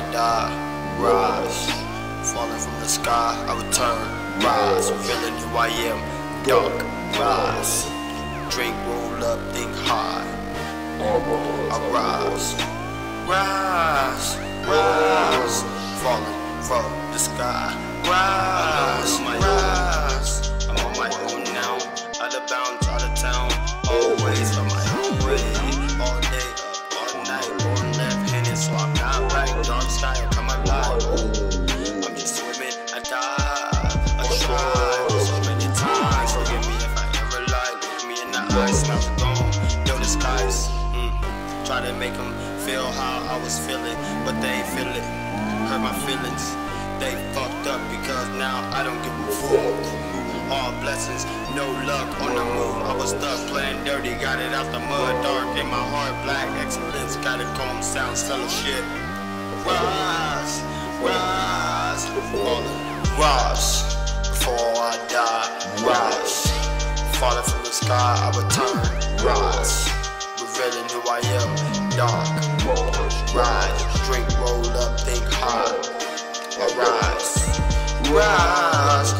I die, rise. Falling from the sky, I return, rise. Feeling who I am, dark, rise. Rise, rise, rise. Falling from the sky, rise, rise. I'm on my own now, out of bounds, out of town. Always on my own way, all day, all night, on left handed, so I'm not right. Dark sky, come alive. I'm just swimming, I die, I try so many times. Forgive me if I ever lie. Look me in the eyes, smiles are gone, no disguise. Mm. Try to make them feel how I was feeling, but they ain't feel it. Hurt my feelings, they fucked up because now I don't give a fuck. All blessings, no luck on the move. I was stuck playing dirty, got it out the mud, dark in my heart, black excellence. Got it calm sounds, fellowship. Rise, rise, falling, rise. Before I die, rise. Falling from the sky, I return, rise. Rise, drink, roll up, think high. I rise, rise.